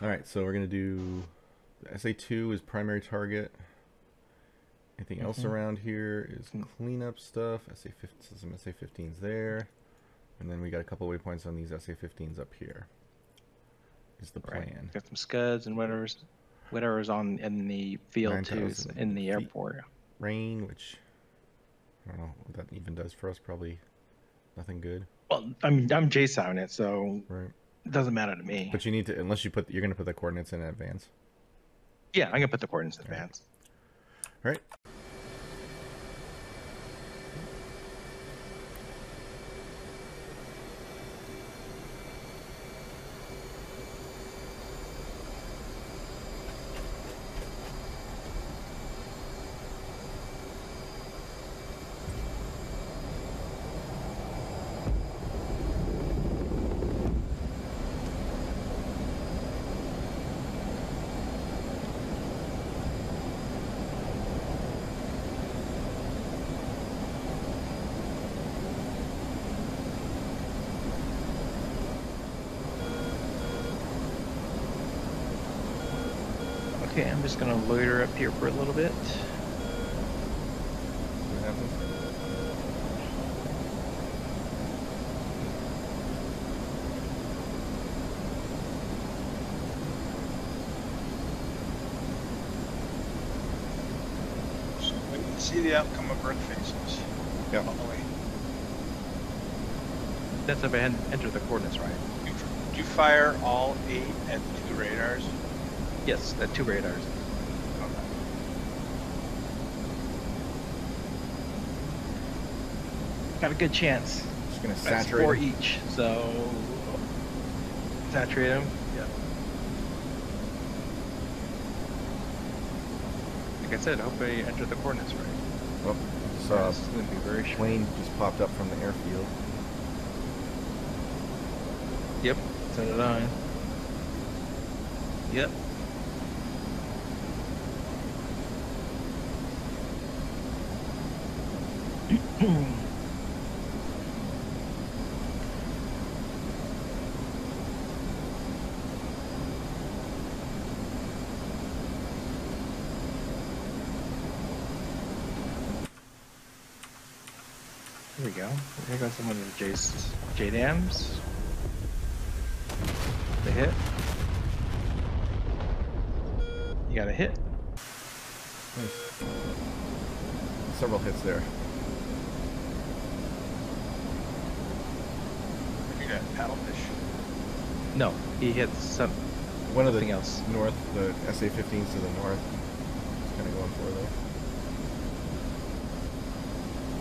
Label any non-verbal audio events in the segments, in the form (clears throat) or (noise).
All right, so we're gonna do SA2 is primary target. Anything else mm-hmm. around here is mm. cleanup stuff. SA 15, some SA 15s there, and then we got a couple waypoints on these SA 15s up here. Is the Right. plan? Got some scuds and whatever's whatever's on in the field too, in the airport. Rain, which I don't know what that even does for us. Probably nothing good, Well, I'm I'm JSON it, so right? it doesn't matter to me. But you need to, unless you put, you're gonna put the coordinates in advance. yeah, I'm gonna put the coordinates in Alright. advance. All right. Okay, I'm just gonna loiter up here for a little bit. What happens? So we can see the outcome of Earth phases. Yep. On the way. That's if I hadn't the coordinates right. You, you fire all eight at two radars. Yes, at two radars. Okay. Got a good chance. Just gonna saturate. That's four each, so saturate them. Yeah. Like I said, I hope I entered the coordinates right. Oh, saw this is gonna be very short. plane just popped up from the airfield. Yep, so did I. Yep. Here (clears throat) we got Here goes some of the J's, JDAMs. The hit. You got a hit. Nice. Several hits there. You got paddlefish. No, he hits some. One of the Something else. north, the SA-15s to the north. Just kind of going for though.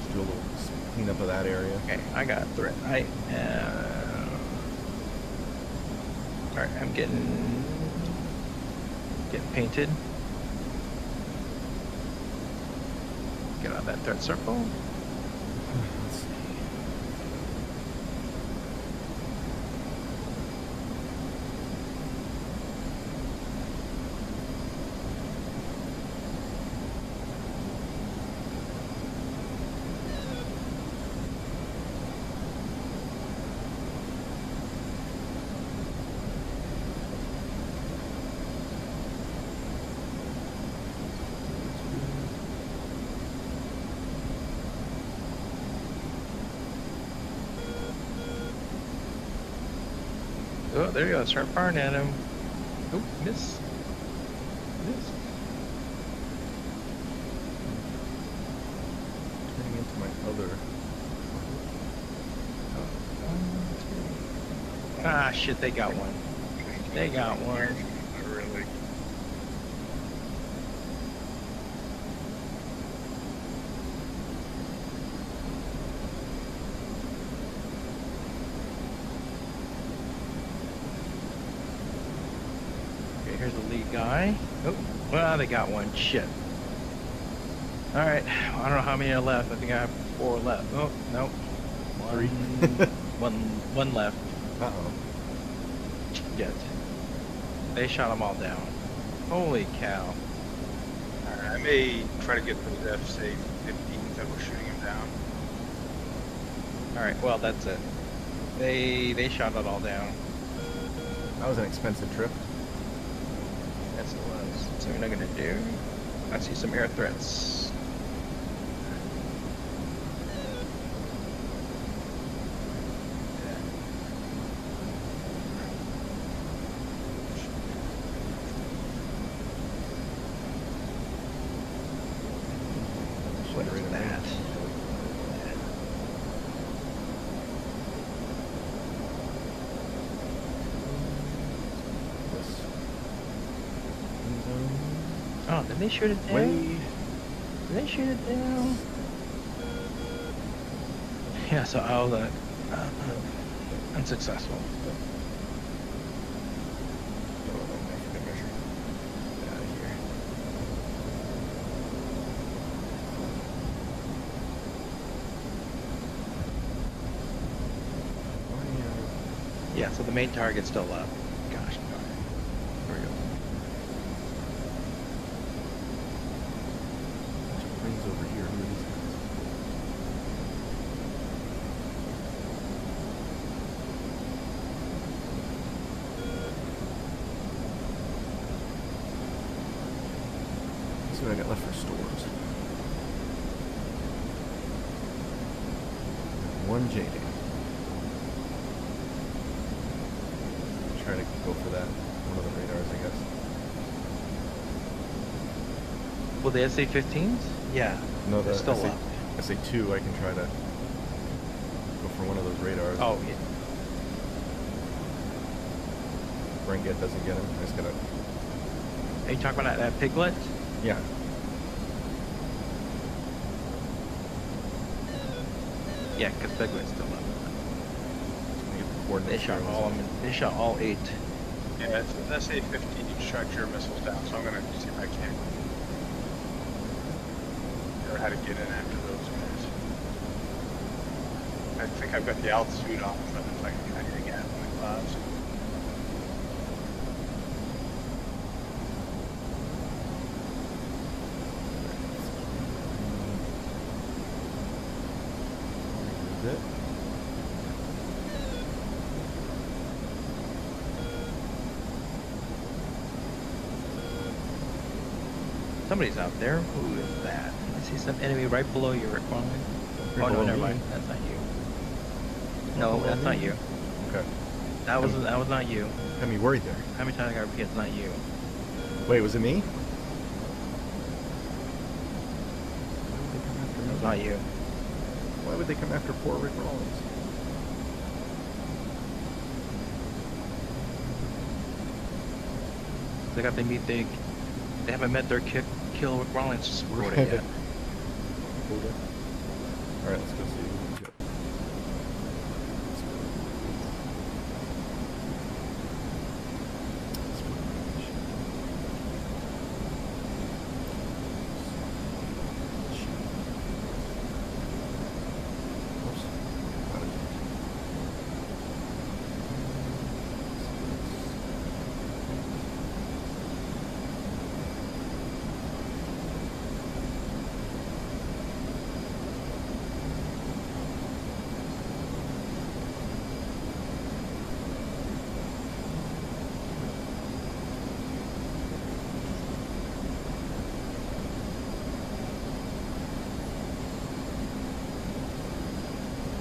Just do a little s- cleanup of that area. Okay, I got threat. I. Uh, all right, I'm getting getting painted. Get out of that threat circle. (laughs) Let's see. Oh, there you go. Start firing at him. Oh, miss. Miss. Turning into my other. Ah, shit, they got one. They got one. Not really. Okay, here's the lead guy. Oh, well, they got one. Shit. All right. I don't know how many are left. I think I have four left. Oh, no. Three. One, (laughs) one, one left. Uh oh. yet. They shot them all down. Holy cow. Alright, I may try to get those F-15s that were shooting him down. Alright, well, that's it. They they shot it all down. That was an expensive trip. Yes, it was. So we're not gonna do. I see some air threats. What Right is in that? This. Did they shoot it down? Way. Did they shoot it down? Yeah, so I was uh, uh, unsuccessful. Oh, African measure. Get out of here. Why, uh, Yeah, so the main target's still up. Gosh darn it. There we go. Bunch of planes over here. Who are these guys? Let's see what I got left for stores. One J day. Try to go for that. One of the radars, I guess. Well, the SA-15s? Yeah. No, they're the still SA, up. SA2, I can try to go for one of those radars. Oh, yeah. Renget doesn't get him. I just gotta. Are you talking about that, that piglet? Yeah. Yeah, because piglet's still up. Get the They coordinates shot all of them. They shot all eight. Yeah, it's an SA-15 shot your missiles down, so I'm gonna see if I can. Or how to get in after those guys. I think I've got the altitude on, but if I can kind of get in the clouds. Is it? Somebody's out there. Who is that? I see some enemy right below you. Right Oh, no, never mind. That's not you. No, that's not you. Okay. That was that was not you. Got me worried there. How many times I gotta repeat it's not you? Wait, was it me? It was not you. Why would they come after poor Rick Rawlings? They got to meet they they haven't met their kick, kill Rawlings quota yet. Alright, let's go see what we got.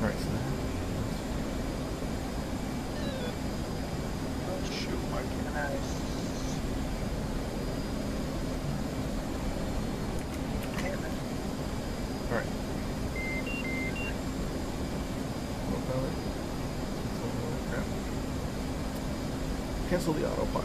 Alright, so Oh, shoot, why can't I? Damn it. Alright. Autopilot. Crap. Cancel the autopilot. Get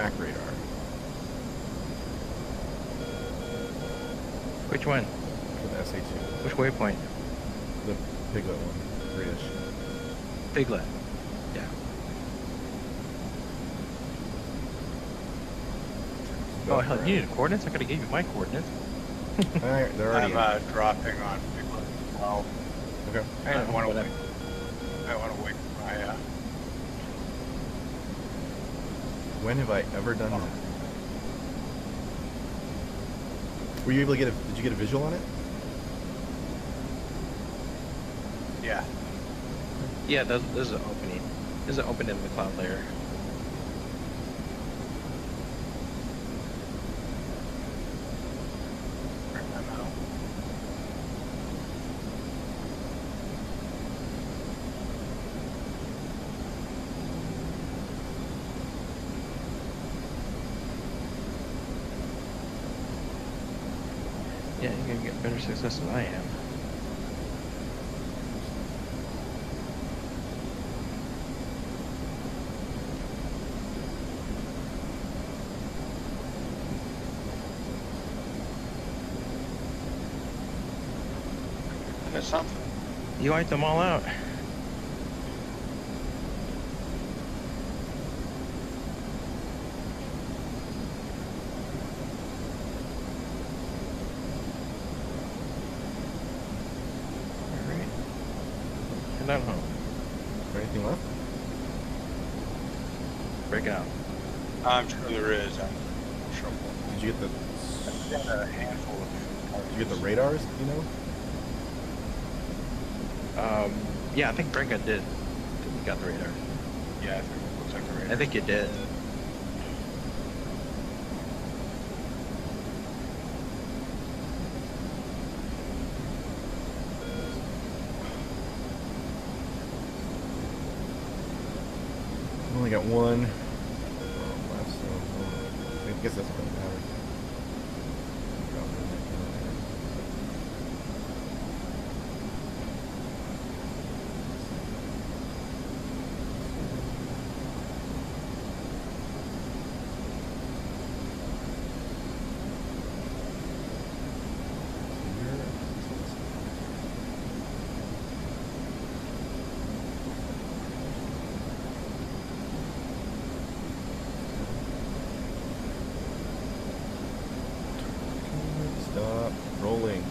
track radar. Which one? For the SA2. Which waypoint? The piglet one. British. Piglet. Yeah. Oh hell, you needed coordinates? I could have gave you my coordinates. (laughs) Alright, they're already I'm uh, dropping on Piglet. Well, in. Okay. I don't want to whatever. wait. I want to wait for my. Uh, When have I ever done that? Were you able to get a did you get a visual on it? yeah. Yeah, there's, there's an opening. There's an opening in the cloud layer. I'm out. Yeah, you're gonna get better success than I am. Something. You wiped them all out. Alright. Head on home. Is there anything left? Break it out. I'm sure there is. I'm in trouble. Did you get the I've got a handful of. did you get the radars, you know? Um, yeah, I think Brinka did. I think you got the radar. Yeah, I think it looks like a radar. I think you did. Only got one left, so I guess that's what matters. Drop it in there, get it there. So here, Stop rolling.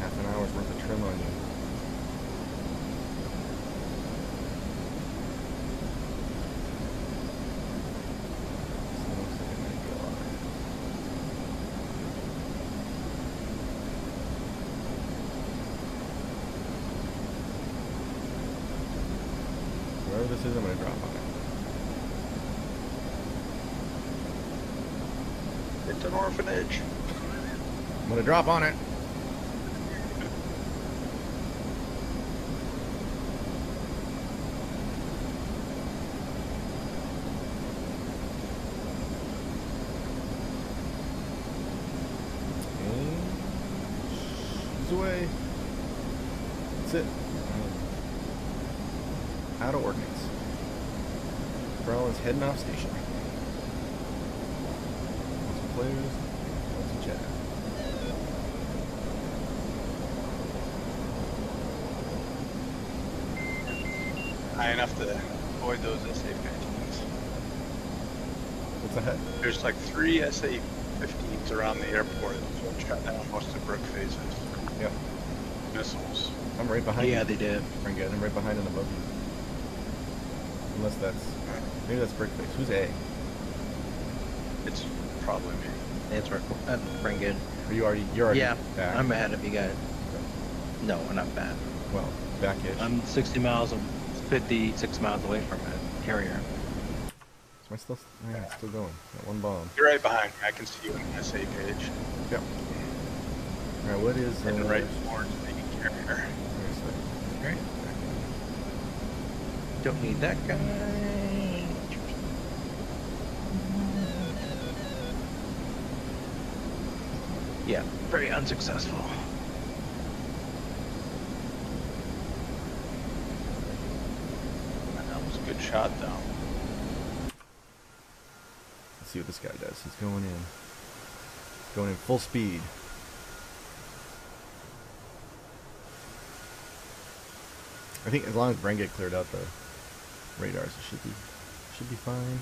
Half an hour's worth of trim on you. So it looks like it might be alive. Wherever this is, I'm gonna drop on it. It's an orphanage. I'm gonna drop on it. And she's away. That's it. Out of ordnance. Berlin's heading off station. Lots of players, lots. High enough to avoid those SA-15s. What's that? There's like three SA-15s around the airport that shut down most of Brook phases. Yep. Missiles. I'm right behind Yeah, you. they did. Frank, I'm right behind and above you. Unless that's maybe that's Brickface. Who's A? It's probably me. That's right. That's pretty good. Are you already you're already Yeah, back? I'm ahead of you guys. No, we're not bad. Well, back-ish. I'm 60 miles, 56 miles away from a carrier. Am I still yeah, it's still going. Got one bomb. You're right behind me. I can see you in the SA page. Yep. Alright, what is uh, And right towards the carrier. where's that? Right. Don't need that guy. Yeah, very unsuccessful. That was a good shot, though. Let's see what this guy does. He's going in. Going in full speed. I think as long as Brengate cleared out the radars, it should be should be fine.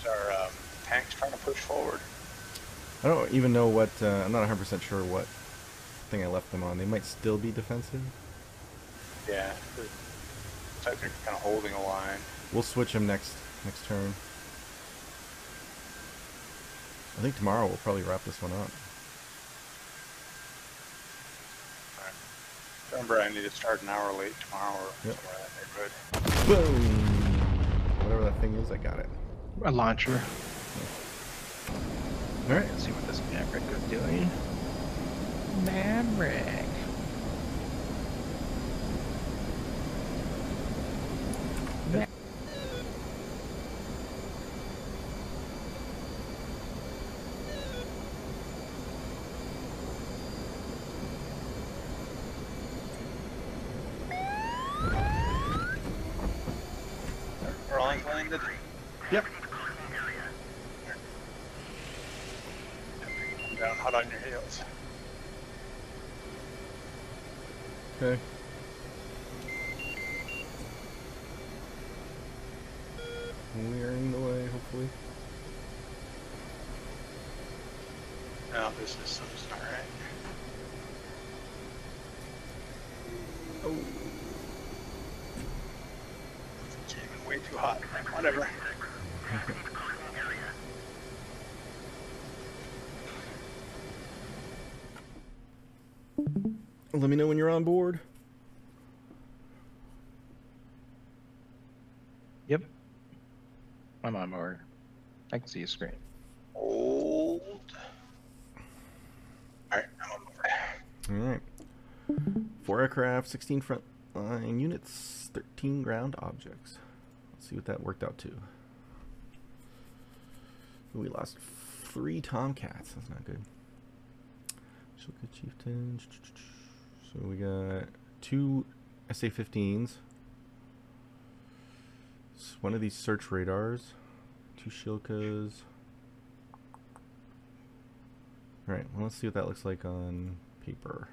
Is our um, tanks trying to push forward? I don't even know what. Uh, I'm not 100% sure what thing I left them on. They might still be defensive. Yeah. It's like they're kind of holding a line. We'll switch them next next turn. I think tomorrow we'll probably wrap this one up. Remember, I need to start an hour late tomorrow or Yep. somewhere in that neighborhood. Boom! Whatever that thing is, I got it. A launcher. All right. Let's see what this Maverick is doing. Maverick. Ma- Rolling landed. Yep. Come down hot on your heels. Okay. Clearing the way, hopefully. No, this is something's not right. Oh. It's way too hot. Whatever. (laughs) Let me know when you're on board. Yep. I'm on board. I can see your screen. Hold. Alright, I'm on board. All right. Four aircraft, 16 front line units, 13 ground objects. Let's see what that worked out to. We lost three Tomcats. That's not good. Shilka Chieftain. So we got two SA 15s. One of these search radars. Two Shilkas. Alright, well, let's see what that looks like on paper.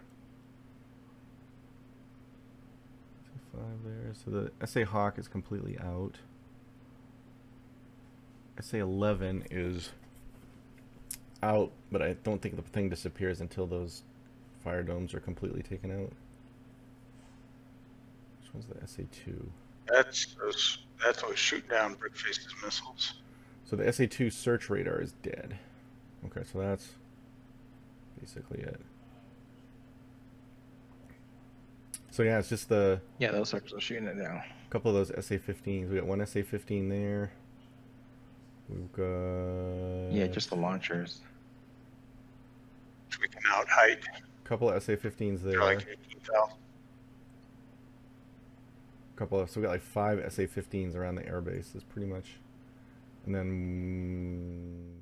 Five there. So the SA Hawk is completely out. SA 11 is out, but I don't think the thing disappears until those fire domes are completely taken out. Which one's the SA 2? That's those. That's those shoot down brick faces missiles. So the SA 2 search radar is dead. Okay, so that's basically it. So yeah, it's just the Yeah, those are shooting it down. A couple of those SA 15s. We got one SA 15 there. We've got Yeah, just the launchers. Which we can out height. Couple of SA 15s there. Like 18,000. couple of so we got like five SA 15s around the airbase. Is pretty much, and then